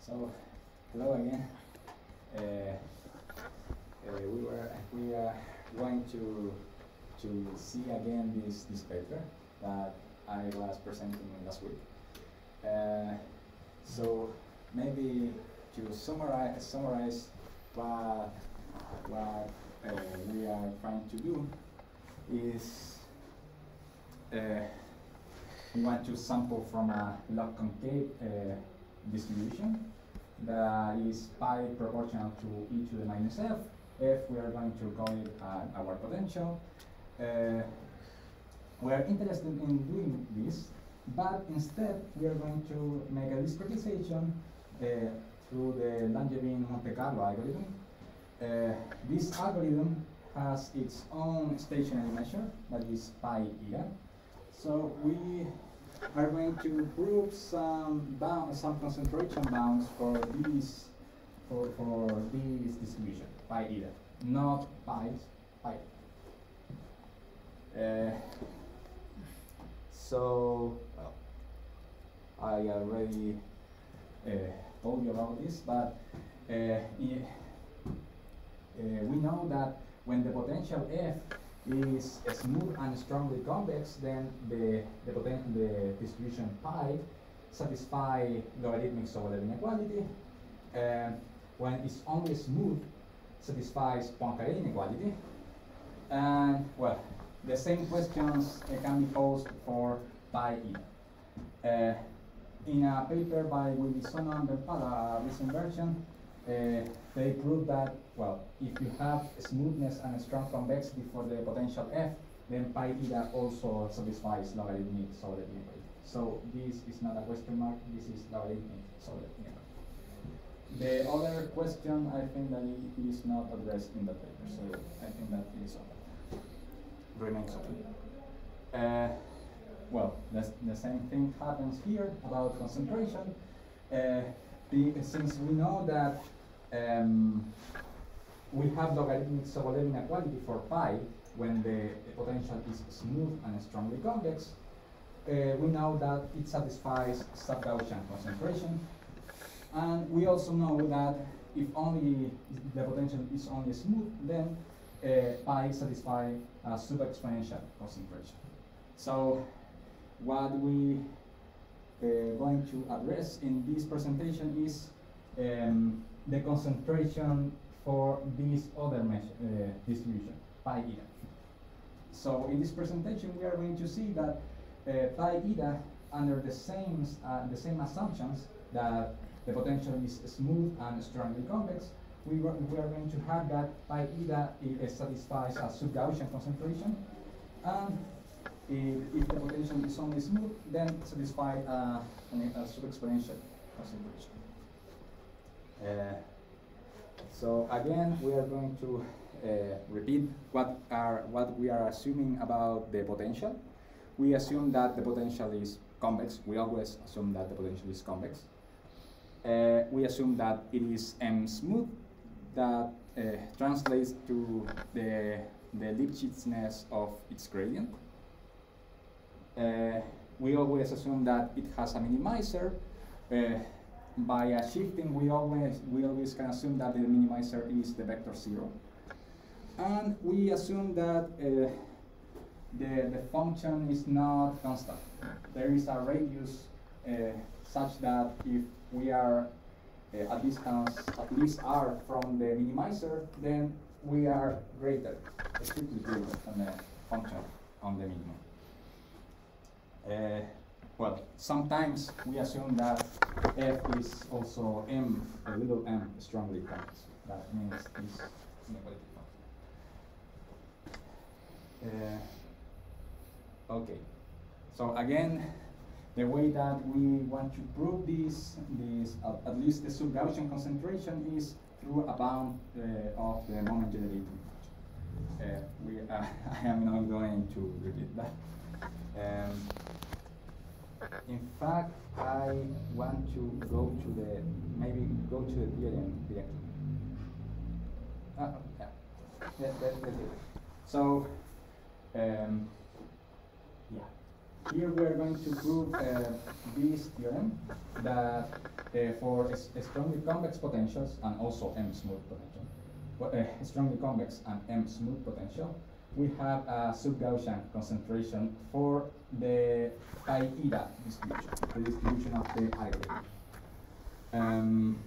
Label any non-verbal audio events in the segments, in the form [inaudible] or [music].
So, hello again. Uh, uh, we were we are going to to see again this this paper that I was presenting last week. Uh, so maybe to summarize summarize what what uh, we are trying to do is uh, we want to sample from a log concave distribution that is pi proportional to e to the minus f. F we are going to call it uh, our potential. Uh, we are interested in doing this, but instead we are going to make a discretization uh, through the Langevin Monte Carlo algorithm. Uh, this algorithm has its own stationary measure, that is pi eta. So we are going to prove some bound, some concentration bounds for this for, for this distribution, pi eta, not pi, pi. Uh, so, well, I already uh, told you about this, but uh, uh, we know that when the potential F is smooth and strongly convex, then the, the, the distribution pi satisfy logarithmic Sobolev inequality. And when it's only smooth, satisfies Poincaré inequality. And well, the same questions uh, can be posed for pi e. Uh, in a paper by Wibisono and Vempala, recent version, uh, they prove that, well, if you have smoothness and strong convexity for the potential f, then pi eta also satisfies logarithmic inequality. So this is not a question mark, this is logarithmic inequality. The other question, I think that it is not addressed in the paper, so I think that is open, remains open. Uh, well, the, the same thing happens here about concentration. Uh, the, since we know that um, we have logarithmic Sobolev inequality for pi when the potential is smooth and strongly convex, uh, we know that it satisfies sub-Gaussian concentration. And we also know that if only the potential is only smooth, then uh, pi satisfies a sub-exponential concentration. So what we uh, going to address in this presentation is um, the concentration for this other measure, uh, distribution, pi eta. So in this presentation, we are going to see that uh, pi eta, under the same uh, the same assumptions that the potential is smooth and strongly convex, we, we are going to have that pi eta i- satisfies a sub-Gaussian concentration, and if, if the potential is only smooth, then satisfy uh, a sub-exponential concentration. Uh, so again, we are going to uh, repeat what are what we are assuming about the potential. We assume that the potential is convex. We always assume that the potential is convex. Uh, we assume that it is m smooth, that uh, translates to the the Lipschitzness of its gradient. Uh, we always assume that it has a minimizer. Uh, by a shifting, we always we always can assume that the minimizer is the vector zero, and we assume that uh, the the function is not constant. There is a radius uh, such that if we are uh, a distance at least r from the minimizer, then we are greater, strictly greater than the function on the minimum. Well, sometimes we assume that f is also m, a little m, strongly convex. That means this inequality function. Uh, okay, so again, the way that we want to prove this, this uh, at least the sub-Gaussian concentration is through a bound uh, of the moment generating function. Uh, we, uh, [laughs] I am not going to repeat that. Um, in fact, I want to go to the, maybe go to the theorem directly. Uh, yeah, that, that, that's it. So, um, yeah. here we are going to prove uh, this theorem that uh, for strongly convex potentials and also M smooth potential, uh, strongly convex and M smooth potential, we have a sub-Gaussian concentration for the pi eta distribution, the distribution of the I Um,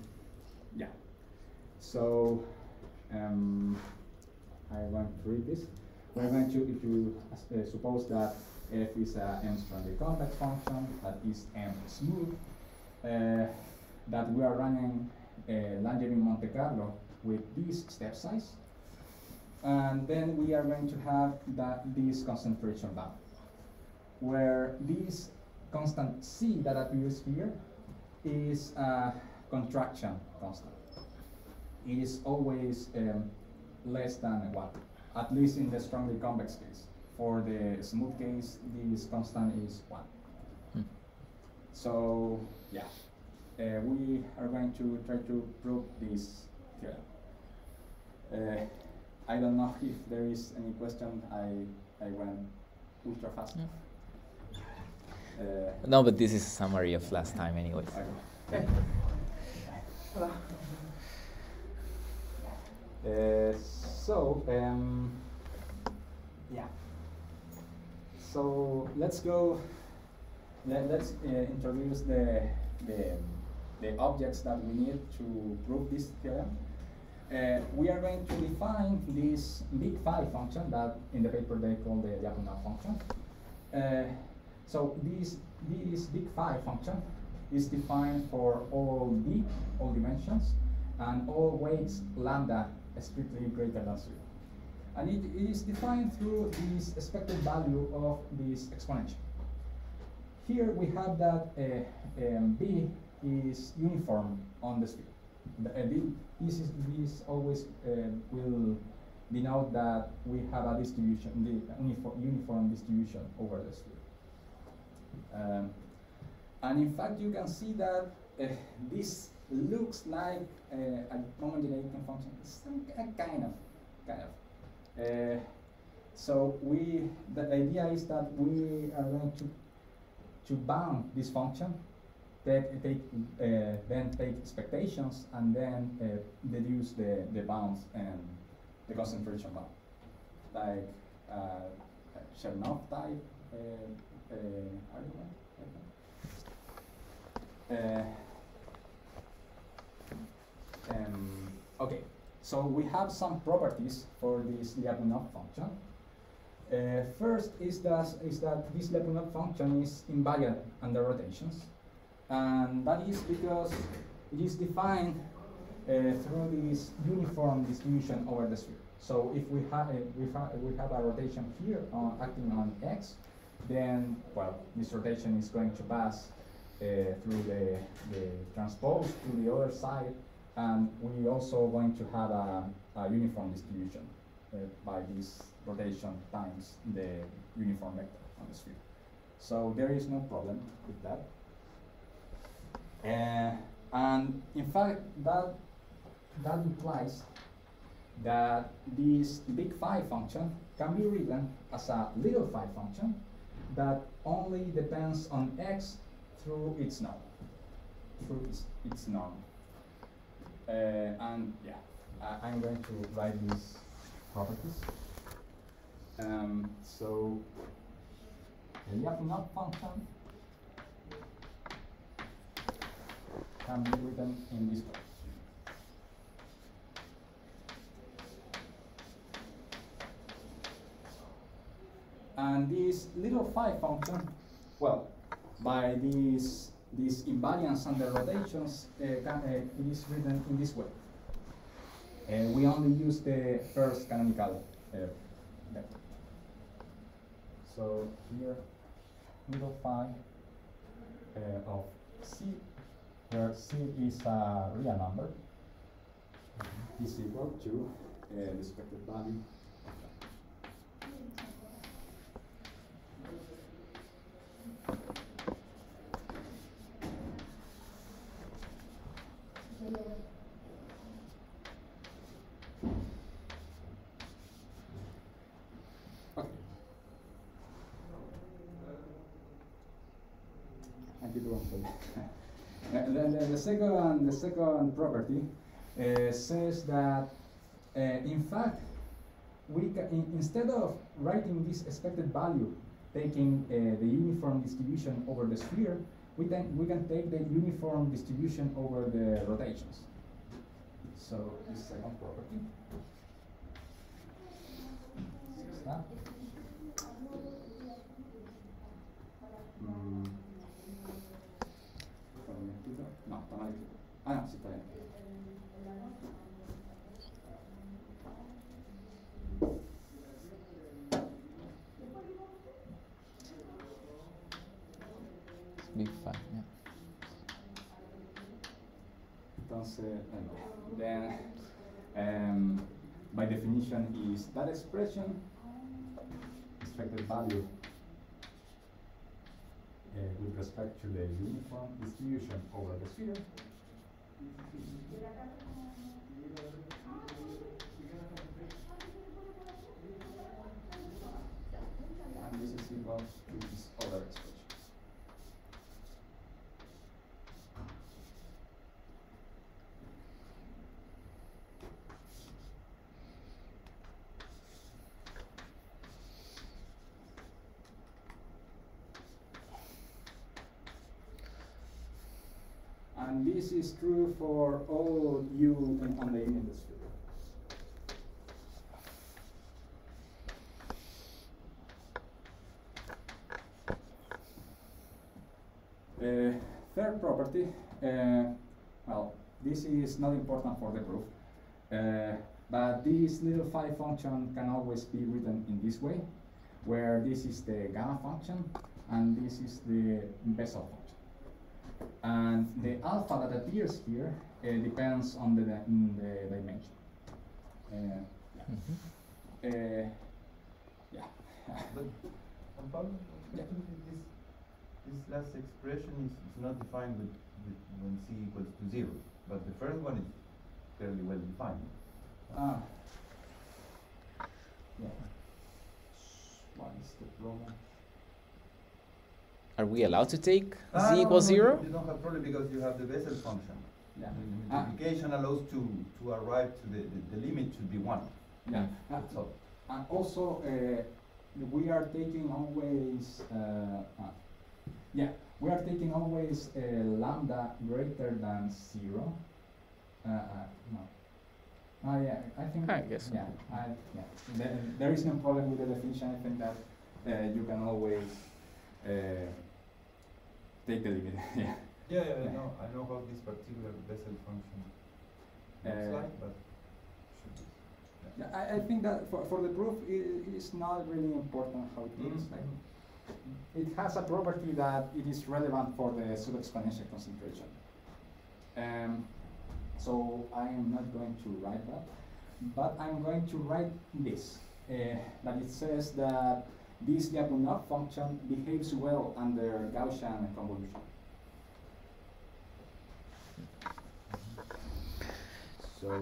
yeah. So um, I want to read this. We're going to, if you uh, suppose that f is a m strongly convex function that is m smooth, uh, that we are running a Langevin Monte Carlo with this step size, and then we are going to have that this concentration bound, where this constant c that appears here is a contraction constant. It is always um, less than 1, at least in the strongly convex case. For the smooth case, this constant is 1. Hmm. So, yeah, uh, we are going to try to prove this theorem. Uh, I don't know [laughs] if there is any question. I, I went ultra fast. Yeah. Uh, no, but this is a summary of last time anyways. Okay. [laughs] Uh, so, um, yeah. So let's go, let, us uh, introduce the, the, the objects that we need to prove this theorem. Uh, we are going to define this big phi function that in the paper they call the Lyapunov function. Uh, so this, this big phi function is defined for all d, all dimensions, and all weights lambda strictly greater than zero. And it, it is defined through this expected value of this exponential. Here we have that uh, um, b is uniform on the sphere. Uh, this, is, this always uh, will denote that we have a distribution, the uniform, distribution over the sphere. Um, and in fact, you can see that uh, this looks like uh, a generating function. Some kind of, kind of. Uh, so we, the idea is that we are going to to bound this function, take, take uh, then take expectations and then uh, deduce the the bounds and the concentration bound, like uh, Chernoff type uh, argument. Uh, um, okay, so we have some properties for this Lyapunov function. Uh, first is that, is that this Lyapunov function is invariant under rotations. And that is because it is defined uh, through this uniform distribution over the sphere. So if we, ha uh, we, we have a rotation here on, acting on x, then, well, this rotation is going to pass uh, through the, the transpose to the other side and we also going to have a, a uniform distribution uh, by this rotation times the uniform vector on the sphere. So there is no problem with that. Uh, and in fact, that, that implies that this big phi function can be written as a little phi function that only depends on x through its norm, through its, its norm. Uh, and yeah, I, am going to write these properties. Um, so the Lyapunov function can be written in this way. And this little phi function, well, by this this invariance under rotations uh, can, uh, is written in this way. Uh, we only use the first canonical vector. So here, little phi of c, where c is a real number, is equal to uh, the expected value second, the second property uh, says that, uh, in fact, we ca in, instead of writing this expected value, taking uh, the uniform distribution over the sphere, we can, we can take the uniform distribution over the rotations. So this second property. Mm. No, está mal escrito. Ah, no, sí está bien. Big phi, yeah. Entonces, then, um, by definition, is that expression expected value to uniform distribution over the sphere. And this is equal this is true for all u in, the industry. Uh, third property, uh, well, this is not important for the proof, uh, but this little phi function can always be written in this way, where this is the gamma function and this is the Bessel function. And the alpha that appears here uh, depends on the, di the dimension. Uh, yeah. Mm -hmm. uh, yeah. [laughs] but um, yeah. this, this last expression is, is not defined with, with when c equals to zero, but the first one is fairly well defined. Ah. Yeah. What is the problem? Are we allowed to take ah, z equals no, zero? You don't have problem because you have the Bessel function. Yeah. The multiplication allows to, to arrive to the, the, the limit should be one. Yeah. That's all. And also, uh, we are taking always, uh, uh, yeah, we are taking always uh, lambda greater than zero. Uh, uh, no. Oh yeah, I think. I guess. Yeah, I, yeah. There, there is no problem with the definition. I think that uh, you can always uh, take the limit. [laughs] yeah. Yeah, yeah, I know. I know how this particular Bessel function Uh, looks like, but should be. Yeah, I, I think that for, for the proof, it, is not really important how it looks Mhm. like. It has a property that it is relevant for the sub-exponential concentration. Um, so I am not going to write that, but I'm going to write this, uh, that it says that this Lyapunov function behaves well under Gaussian convolution. So,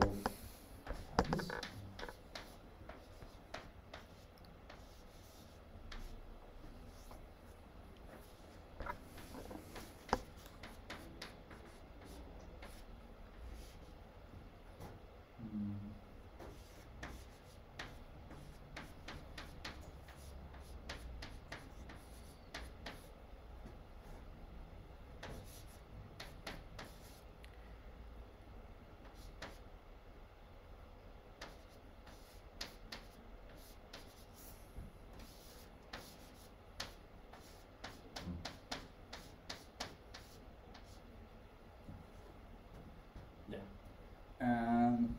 Um,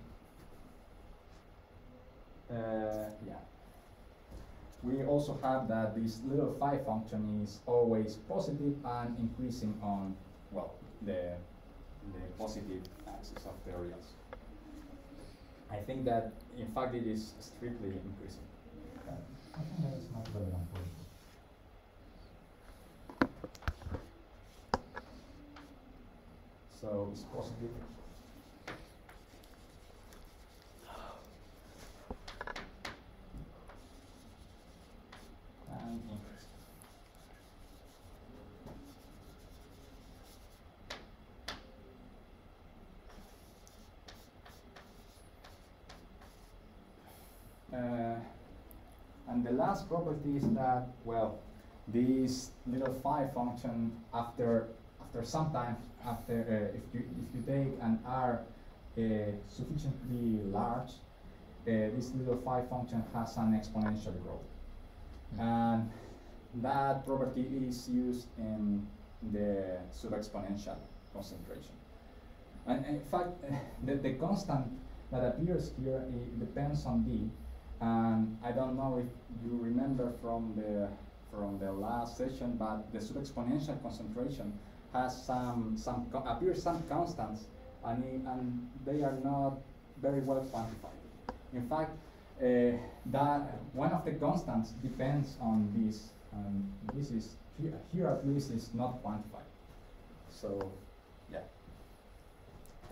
uh, yeah. We also have that this little phi function is always positive and increasing on, well, the, the positive axis of the reals. I think that, in fact, it is strictly increasing. I think that is not relevant for. So it's positive. And increase. Last property is that, well, this little phi function after after some time after uh, if you if you take an r uh, sufficiently large, uh, this little phi function has an exponential growth, and that property is used in the sub-exponential concentration. And in fact, [laughs] the, the constant that appears here depends on d, and I don't know if you remember from the from the last session, but the sub-exponential concentration has some some appears some constants, and it, and they are not very well quantified. In fact, uh, that one of the constants depends on this, and this is here, here at least is not quantified. So, yeah.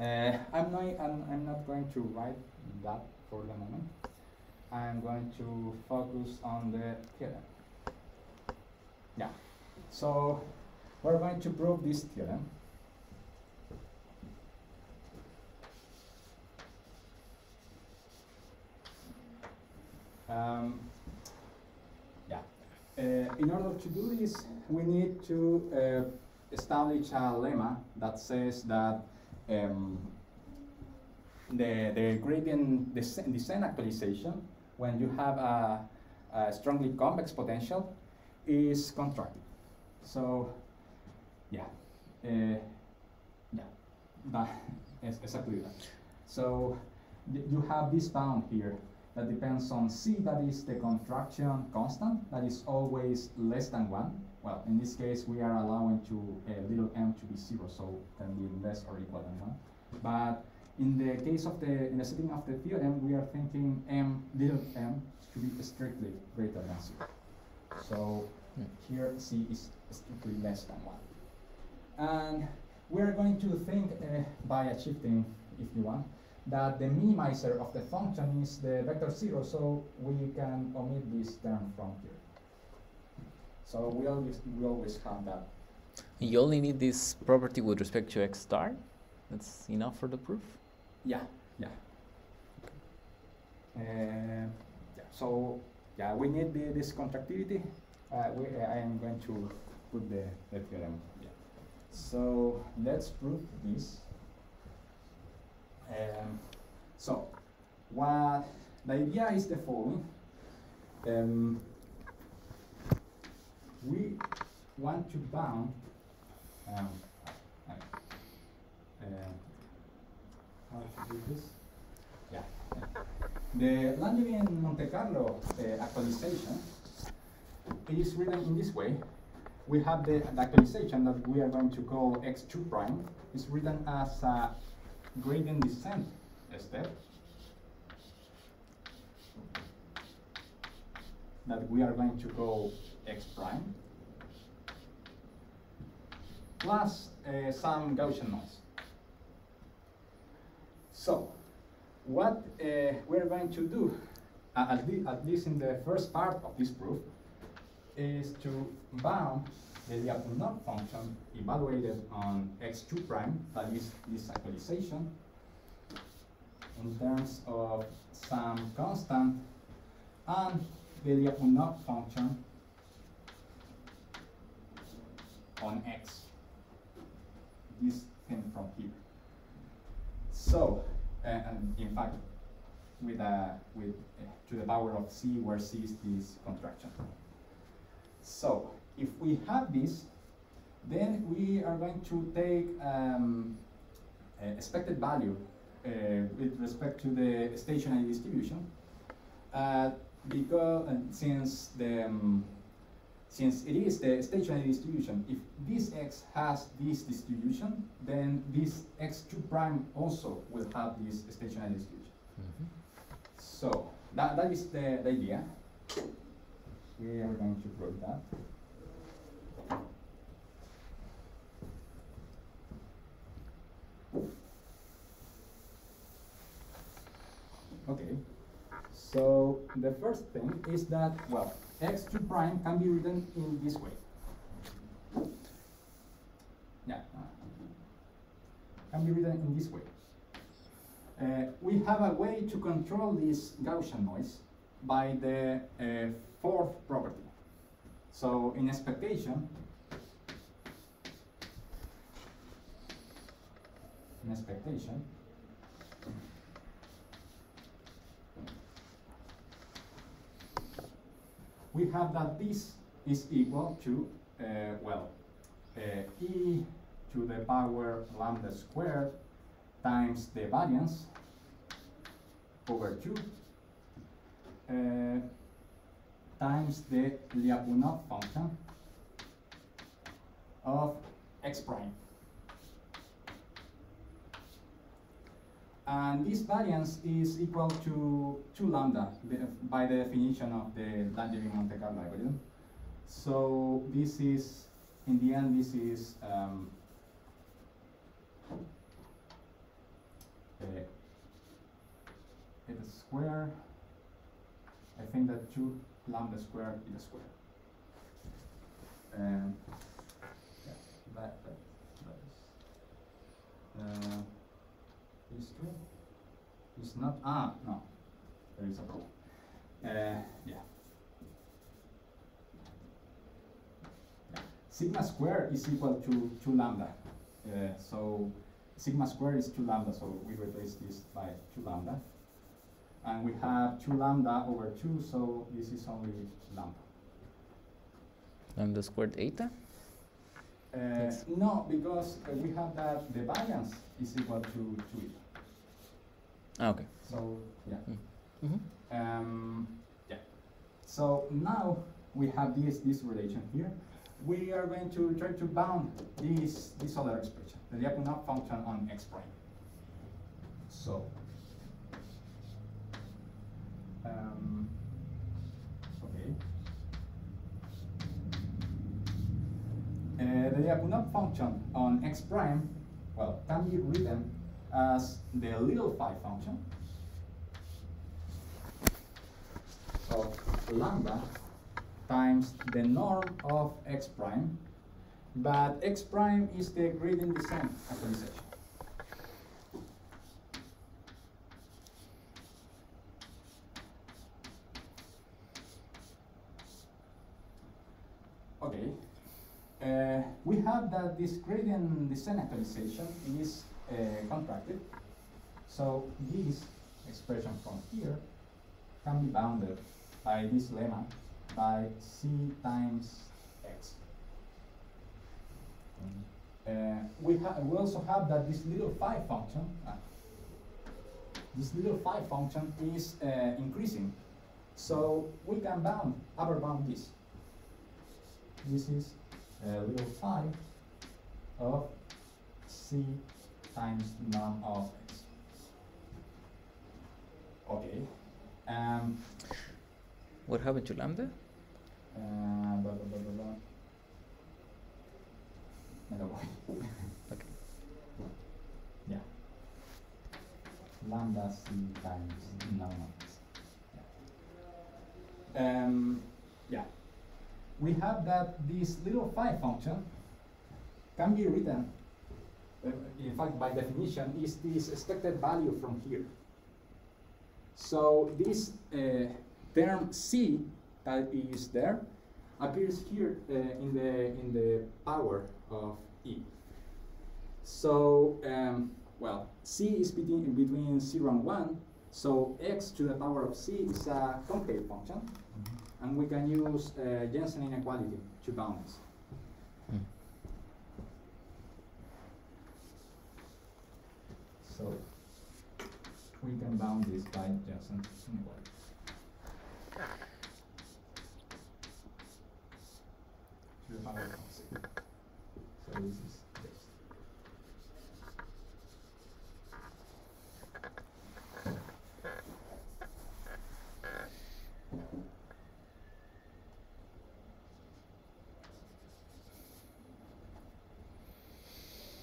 Uh, I'm not I'm, I'm not going to write that for the moment. I'm going to focus on the theorem. Yeah. So we're going to prove this theorem. Um, yeah. Uh, in order to do this, we need to uh, establish a lemma that says that um, the, the gradient descent, descent actualization, when you have a, a strongly convex potential, is contracted. So, yeah, uh, yeah, that [laughs] is exactly that. So you have this bound here that depends on c, that is the contraction constant, that is always less than one. Well, in this case, we are allowing to uh, little m to be zero, so can be less or equal than one. But in the case of the, in the setting of the theorem, we are thinking m, little m, to be strictly greater than zero. So hmm. here c is strictly less than one. And we're going to think uh, by a shifting, if you want, that the minimizer of the function is the vector zero, so we can omit this term from here. So we always we always have that. You only need this property with respect to x star. That's enough for the proof. Yeah, yeah. Uh, yeah. So yeah, we need the, this contractivity. Uh, we, uh, I am going to put the, the theorem. Yeah. So let's prove this. Um, so, what the idea is the following. Um, we want to bound um, uh, how to do this? Yeah. The Langevin Monte Carlo uh, actualization is written in this way. We have the, the actualization that we are going to call x2 prime. It's written as a gradient descent step that we are going to call x prime plus uh, some Gaussian noise. So, what uh, we're going to do, at, at least in the first part of this proof, is to bound the Lyapunov function evaluated on x2 prime, that is this actualization, in terms of some constant, and the Lyapunov function on x. This thing from here. So, uh, in fact, with a with uh, to the power of c, where c is this contraction. So if we have this, then we are going to take um, expected value uh, with respect to the stationary distribution, uh, because uh, since the um, since it is the stationary distribution, if this x has this distribution, then this x2 prime also will have this stationary distribution. Mm -hmm. So that, that is the, the idea we are going to prove that. Okay, so the first thing is that, well, x2 prime can be written in this way. Yeah, can be written in this way. Uh, we have a way to control this Gaussian noise by the uh, fourth property. So in expectation, in expectation, we have that this is equal to, uh, well, uh, e to the power lambda squared times the variance over 2 uh, times the Lyapunov function of x prime. And this variance is equal to 2 lambda by the definition of the Langevin Monte Carlo algorithm. So this is, in the end, this is um, square. I think that 2 lambda square is a square. And yeah, that, that, that is. Uh, is true? It's not, ah, no, there is a problem. Uh, yeah. Sigma square is equal to 2 lambda. Uh, so sigma square is 2 lambda, so we replace this by 2 lambda. And we have 2 lambda over 2, so this is only lambda. Lambda squared eta? Uh, no, because uh, we have that the variance is equal to 2 eta. Ah, okay. So, yeah. Mm -hmm. Um, yeah. So now we have this, this relation here. We are going to try to bound this, this other expression, the Lyapunov function on x prime. So, um, okay. Uh, the Lyapunov function on x prime, well, can be written as the little phi function of lambda times the norm of x prime, but x prime is the gradient descent actualization. Okay, uh, we have that this gradient descent actualization is uh, contracted. So this expression from here can be bounded by this lemma by c times x. Uh, we, we also have that this little phi function, uh, this little phi function is uh, increasing. So we can bound, upper bound this. This is a little phi of c times norm of x. Okay. Um, what happened to lambda? Uh, blah, blah, blah, blah, blah. [laughs] okay. Yeah. Lambda c times norm of x. Yeah. Um, yeah. We have that this little phi function can be written in fact, by definition, is this expected value from here. So this uh, term c that is there appears here uh, in the in the power of e. So um, well, c is between between zero and one. So x to the power of c is a concave function, mm -hmm. and we can use uh, Jensen inequality to bound this. So we can bound this by power of c. So this is this.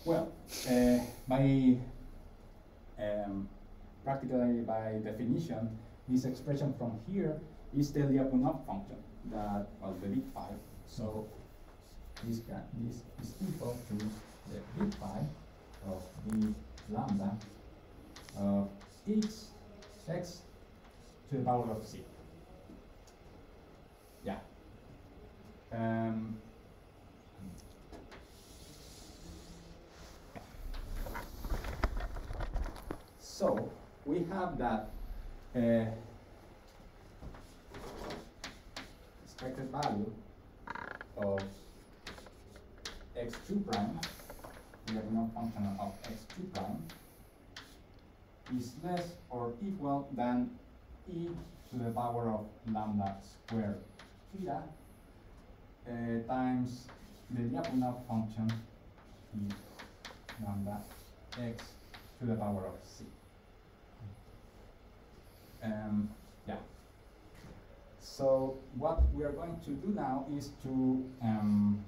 Well, uh, practically by definition, this expression from here is the Lyapunov function that, well, the big phi. So this, can, this is equal to the big phi of the lambda of x, x to the power of c. yeah. Um, so we have that uh, expected value of x2 prime, Lyapunov function of x2 prime, is less or equal than e to the power of lambda squared eta uh, times the Lyapunov function e lambda x to the power of c. Um, yeah. So what we are going to do now is to um,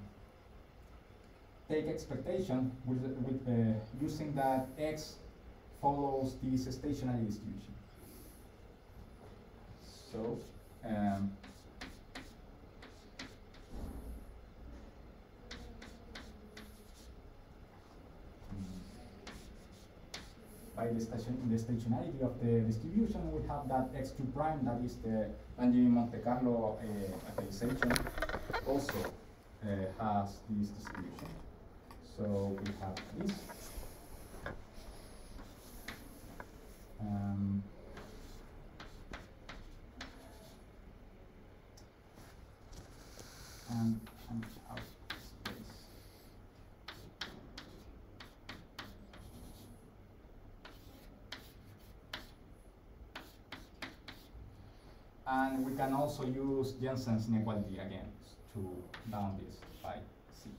take expectation with, with uh, using that x follows this stationary distribution. So um, by the, station, the stationarity of the distribution, we have that x2 prime, that is the Langevin Monte Carlo uh, also uh, has this distribution. So we have this. Um, and, and out space. And we can also use Jensen's inequality again to bound this by C.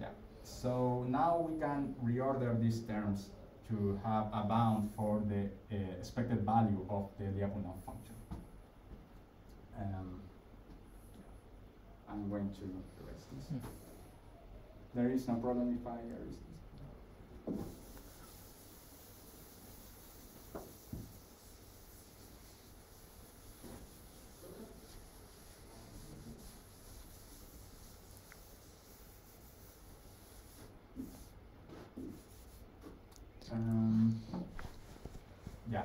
Yeah. So now we can reorder these terms to have a bound for the uh, expected value of the Lyapunov function. Um, I'm going to erase this. Hmm. There is no problem if I erase this. Um, yeah,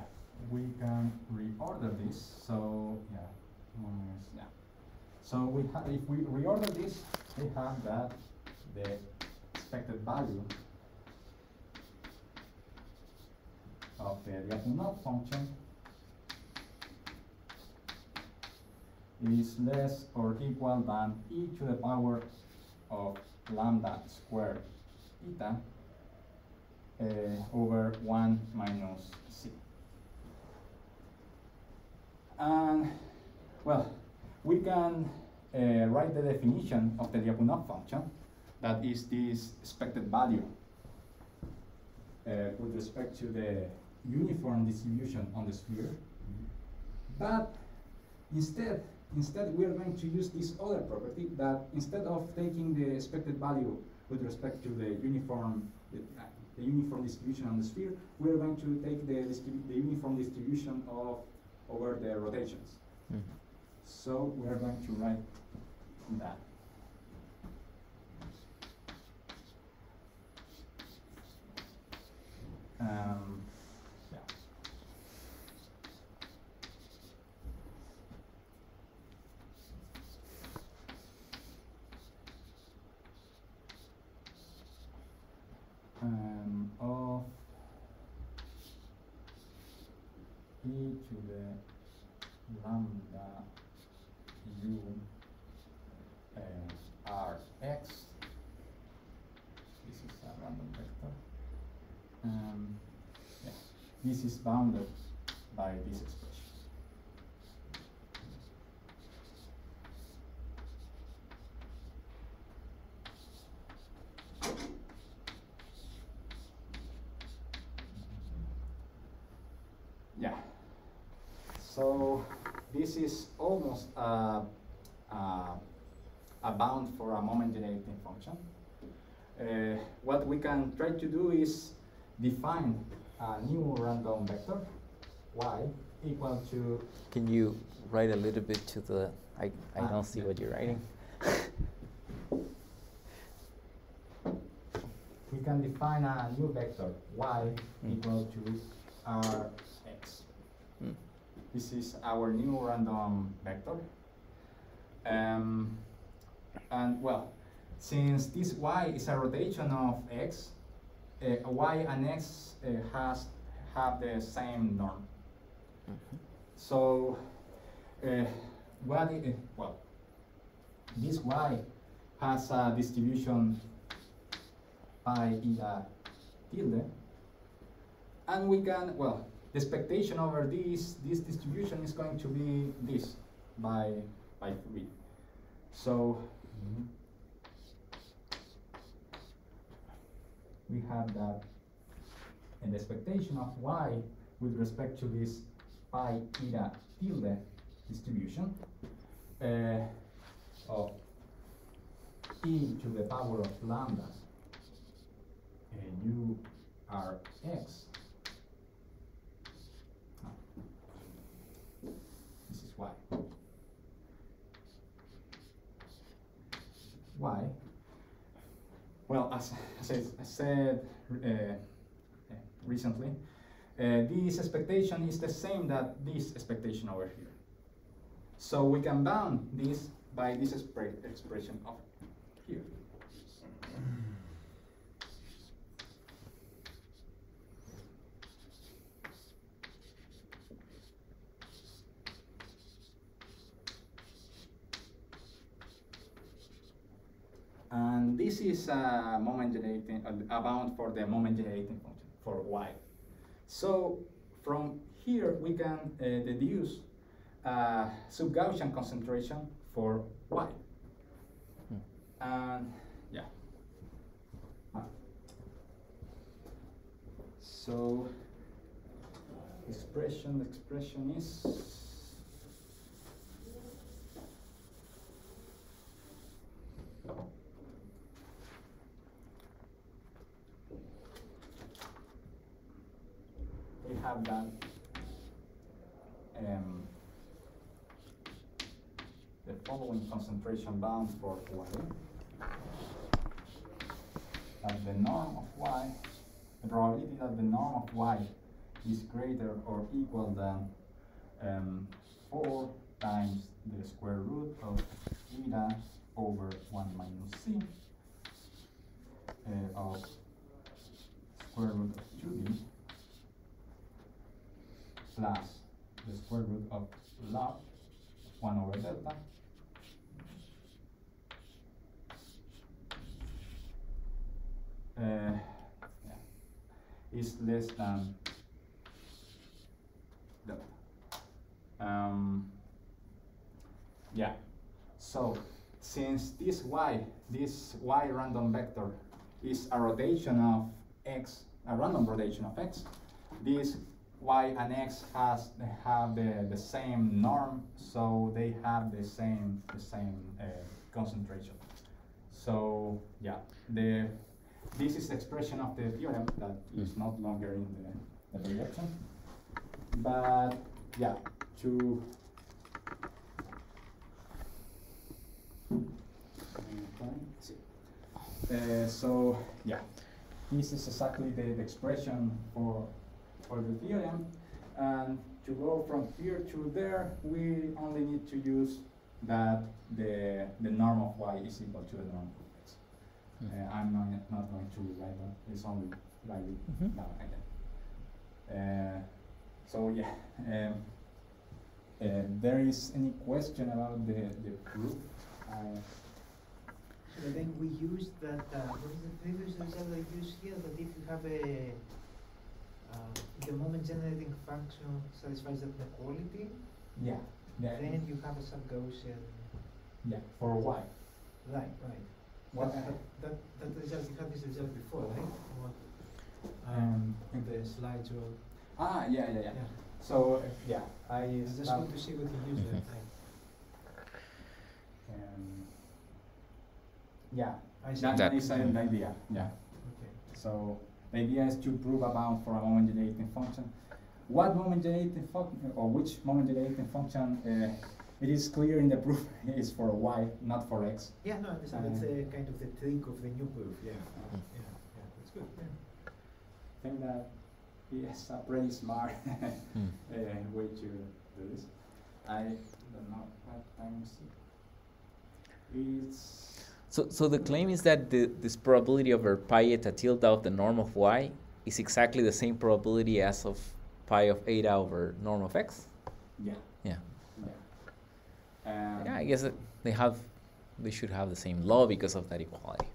we can reorder this. So yeah, yeah. So we have if we reorder this, we have that the expected value of the Lyapunov function is less or equal than e to the power of lambda squared eta uh, over 1 minus c. And, well, we can uh, write the definition of the Lyapunov function, that is this expected value uh, with respect to the uniform distribution on the sphere. But instead, instead we are going to use this other property that instead of taking the expected value with respect to the uniform the, uh, the uniform distribution on the sphere, we are going to take the, the uniform distribution of over the rotations. Mhm. So we are going to write that. Um, yeah. Um, of e to the lambda u r x. This is a random vector. Um, yeah, this is bounded by this expression. Yeah. So this is almost a, a, a bound for a moment generating function. Uh, what we can try to do is define a new random vector y equal to Can you write a little bit to the? I, I Ah, don't see yeah. what you're writing. [laughs] we can define a new vector y Mm. equal to rx. Mm. this is our new random vector. Um, and well, since this y is a rotation of x, uh, y and x uh, has have the same norm. Mm -hmm. So, uh, what it, well, this y has a distribution pi eta tilde, and we can, well, the expectation over this, this distribution is going to be this by, by 3. So, mm -hmm. We have that the expectation of y with respect to this pi eta tilde distribution uh, of e to the power of lambda and u r x. This is y. y. Well, as, as I said uh, uh, recently, uh, this expectation is the same that this expectation over here. So we can bound this by this expression of here. And this is a moment generating, a bound for the moment generating function for y. So from here we can uh, deduce uh, sub-Gaussian concentration for y. Hmm. And yeah. Ah. So expression, expression is we have done um, the concentration bounds for y. That the norm of y, the probability that the norm of y is greater or equal than um, 4 times the square root of eta over 1 minus c uh, of square root of 2d plus the square root of log 1 over delta uh, is less than delta. Um, yeah, so since this y, this y random vector is a rotation of x, a random rotation of x, this y and x has have the, the same norm, so they have the same the same uh, concentration. So yeah, the this is the expression of the theorem that is not longer in the, the projection. But yeah, to uh, so yeah, this is exactly the, the expression for for the theorem. And to go from here to there, we only need to use that the, the norm of y is equal to the norm. Mm -hmm. uh, I'm not, not going to write that, it's only write it mm -hmm. down again. Uh, so yeah, [laughs] um, uh, there is any question about the, the proof? so then we use that, uh, what is the previous result I used here, that if you have a uh, the moment generating function satisfies that inequality, yeah, yeah. then you have a sub-Gaussian. Yeah, for y. Right, right. What that, that, that, result, you had this result before, right? What, um, um, the slides or. Ah, yeah, yeah, yeah. yeah. So, uh, yeah, I. I just want to see what you use that time. Um, yeah, I see. That, that is an idea, yeah. Okay. So, the idea is to prove a bound for a moment generating function. What moment generating function, or which moment generating function, uh, it is clear in the proof [laughs] is for y, not for x. Yeah, no, that's, uh, that's uh, kind of the trick of the new proof, yeah. Uh, yeah, yeah, that's good, yeah. I think that he a pretty smart [laughs] uh, way to, do this. I don't know what time is it. It's So, so the claim is that the, this probability over pi eta tilde of the norm of y is exactly the same probability as of pi of eta over norm of x? yeah, Yeah. yeah. Um, Yeah, I guess that they have, they should have the same law because of that equality.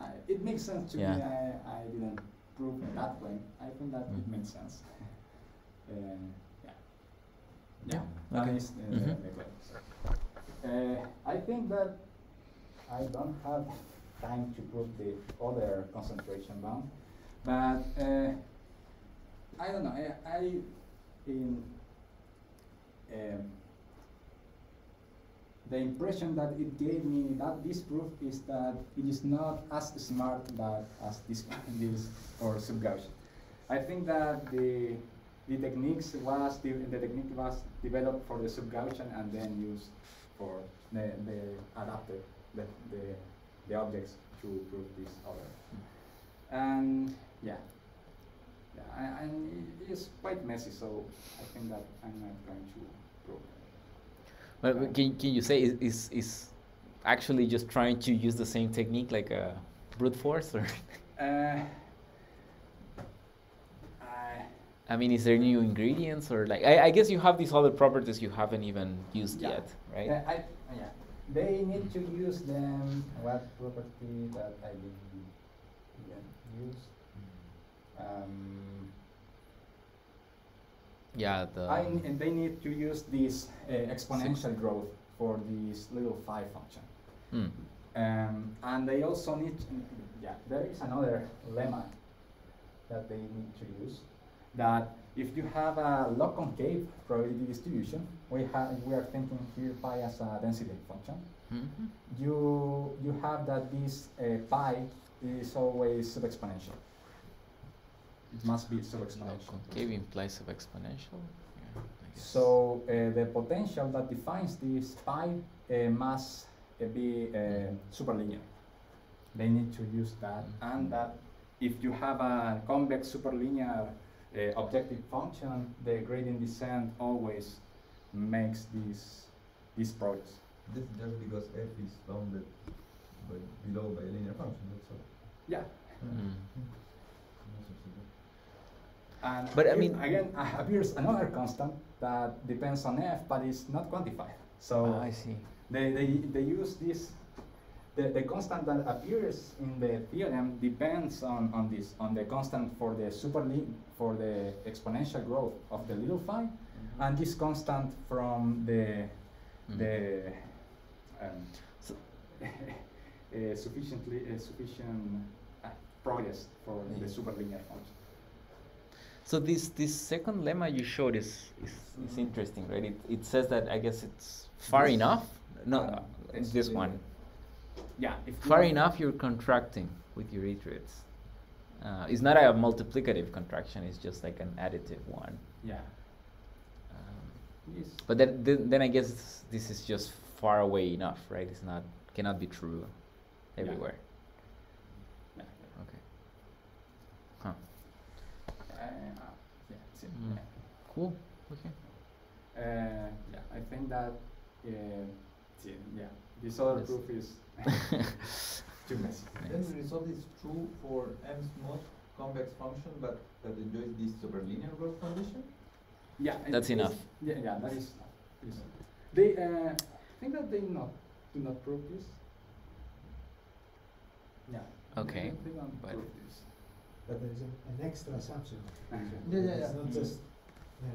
I, it makes sense to Yeah. me. I, I didn't prove that claim. I think that it Mhm. makes sense. [laughs] um, yeah. Yeah, That okay. is uh, Mhm. the claim. Uh, I think that I don't have time to prove the other concentration bound, but uh, I don't know. I, I in um, the impression that it gave me that this proof is that it is not as smart that as this [laughs] this or subgaussian. I think that the the techniques was the, the technique was developed for the subgaussian and then used for the, the adapted the, the the objects to prove this other. And yeah, yeah, and it is quite messy, so I think that I'm not going to. But, but can, can you say is, is, is actually just trying to use the same technique like a brute force or? [laughs] Uh, I, I mean, is there new ingredients or like, I, I guess you have these other properties you haven't even used Yeah. yet, right? uh, I, yeah, they need to use them. What property that I didn't didn't use? Um, yeah, the. I n- and they need to use this uh, exponential growth for this little phi function. Hmm. Um, and they also need, to, yeah, there is another lemma that they need to use. That if you have a log concave probability distribution, we have we are thinking here pi as a density function. Mhm. You you have that this uh, pi is always sub-exponential. It must be Log sub-exponential. concave implies of exponential. Yeah, So uh, the potential that defines this pi uh, must uh, be uh, superlinear. They need to use that, and that if you have a convex superlinear uh, objective function, the gradient descent always makes these these products. This is just because f is bounded by, below by a linear function, that's all. Yeah, Mm. No substitute. And But, I mean- again [laughs] appears another constant that depends on f, but is not quantified. So. Ah, I see. They, they, they use this, the, the constant that appears in the theorem depends on, on this, on the constant for the superli for the exponential growth of the little phi, and this constant from the, Mm. the um, So- uh, [laughs] sufficiently uh, sufficient uh, progress for the superlinear function. So this this second lemma you showed is is, is interesting, right? It, it says that I guess it's far This- enough. No, uh, this one. Yeah, Far enough, you're contracting with your iterates. Uh, it's not a multiplicative contraction; it's just like an additive one. Yeah. Um, Yes. but then, then, then I guess this is just far away enough, right? It's not cannot be true everywhere. Yeah. Okay. Huh. Uh, uh, yeah, it's Mm. yeah. Cool. Okay. Uh, yeah, I think that uh, yeah, yeah, this other Yes. proof is [laughs] too messy. Then the result is true for m smooth convex function, but that enjoys this superlinear growth condition? Yeah, That's enough. Yeah, yeah, that is. is they uh, I think that they not do not prove this. Yeah. Okay, They, they don't but- prove this. But there is a, an extra assumption. Yeah, yeah, yeah. It's not just, yeah.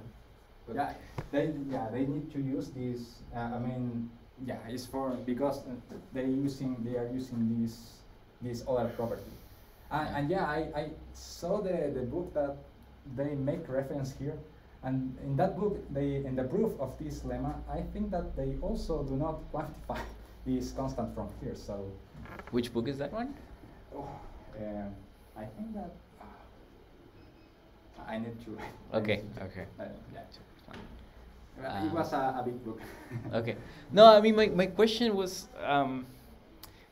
But- Yeah, they yeah they need to use this. Uh, I mean, yeah, it's for because uh, they using they are using this this other property. And, and yeah, I, I saw the, the book that they make reference here, and in that book they in the proof of this lemma, I think that they also do not quantify [laughs] this constant from here. So, Which book is that one? oh, um, I think that uh, I need to. Okay. need to. Okay. Uh, yeah. Uh, Uh, it was a, a big book. [laughs] okay. No, I mean my, my question was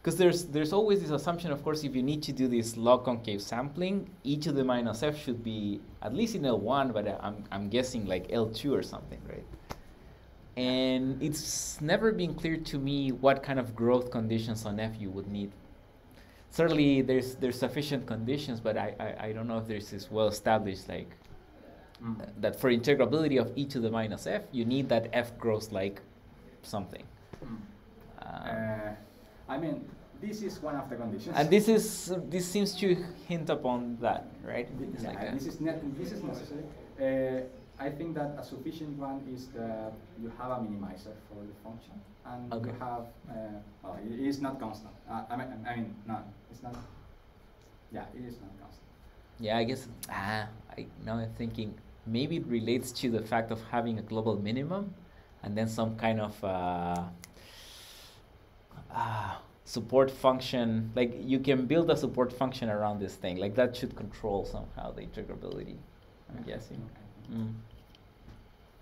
because there's there's always this assumption, of course, if you need to do this log concave sampling, each to the minus f should be at least in L1, but I'm I'm guessing like L2 or something, right? and it's never been clear to me what kind of growth conditions on F you would need. Certainly, there's there's sufficient conditions, but I, I, I don't know if there's this well established like Mm. that for integrability of e to the minus f, you need that f grows like something. Mm. Um, Uh, I mean, this is one of the conditions. and this is this seems to hint upon that, right? Th- yeah, like this is net, this is necessary. I think that a sufficient one is that you have a minimizer for the function, and Okay. you have uh, well, it is not constant. Uh, I mean, I mean, no, it's not. Yeah, it is not constant. Yeah, I guess. Ah, I now I'm thinking maybe it relates to the fact of having a global minimum, and then some kind of uh, uh, support function. Like you can build a support function around this thing. Like that should control somehow the integrability. I'm guessing. Okay. Mm.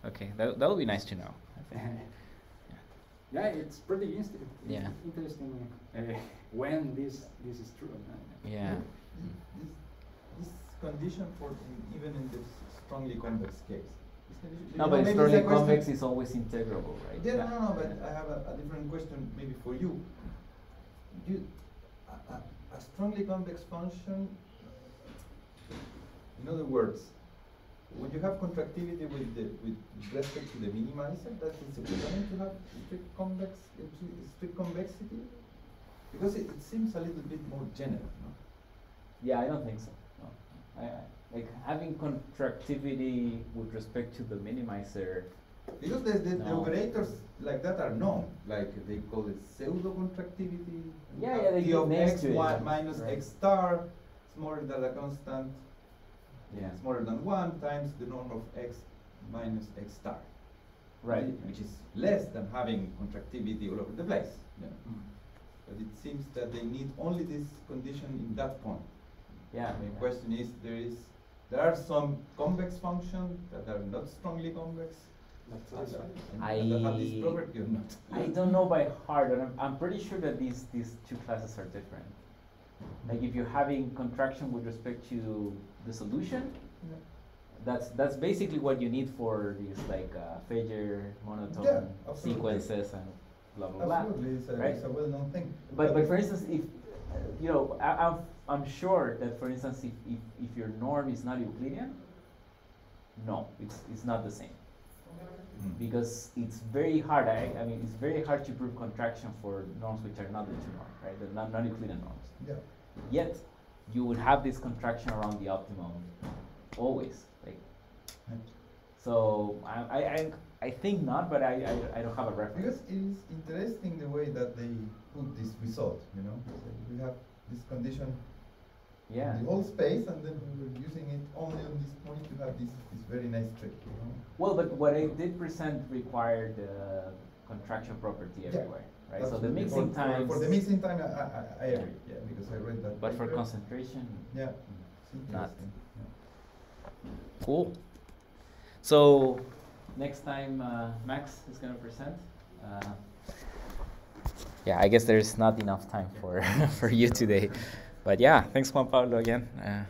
Okay, that that would be nice to know. I [laughs] yeah, it's pretty inst- Yeah. interesting uh, when this this is true. Yeah. This, this condition for in, even in this strongly convex case. This condition, you No, know, but maybe strongly convex is always integrable, right? Yeah, no, no, no, but I have a, a different question maybe for you. You, a, a, a strongly convex function, in other words, when you have contractility with the, with respect to the minimizer, that is equivalent to have strict convex, strict convexity? Because it, it seems a little bit more general, no? Yeah, I don't think so. No. I, I, like having contractivity with respect to the minimizer. Because the, the, the operators like that are known, like they call it pseudo contractivity. Yeah, yeah, they T of x y minus Right. x star smaller than a constant, Yeah. smaller than one times the norm of x minus x star. Right. Which is less than having contractivity all over the place. you know. Mm. But it seems that they need only this condition in that point. Yeah. My yeah. question is, there is, there are some convex functions that are not strongly convex. That's- that's right. and- and that have this I- property or not. I don't know by heart, but I'm, I'm pretty sure that these these two classes are different. Like if you're having contraction with respect to the solution, Yeah. that's that's basically what you need for these like uh, Fejér monotone Yeah, sequences and blah blah blah. Absolutely, it's a, right? it's a well-known thing. But but for instance, if uh, you know, I, I'm I'm sure that for instance, if, if if your norm is not Euclidean, no, it's it's not the same Mm. because it's very hard. I, I mean, it's very hard to prove contraction for norms which are not the two norms, right? The non non Euclidean norms. Yeah. Yet, you would have this contraction around the optimum always, like. Right. So I I I, think not, but I, I I don't have a reference. Because it is interesting the way that they put this result, you know? So we have this condition yeah. in the whole space, and then we were using it only on this point to have this, this very nice trick, you know? Well, but what I did present required uh, contraction property Yeah, everywhere, right? So the mixing For- for- times. For the mixing time, I, I, I agree, yeah, because I read that. But for concentration. Yeah. mm, Not. yeah. Cool. So next time uh, Max is going to present. Uh, yeah, I guess there's not enough time for [laughs] for you today, but yeah, thanks Juan Pablo again. Uh,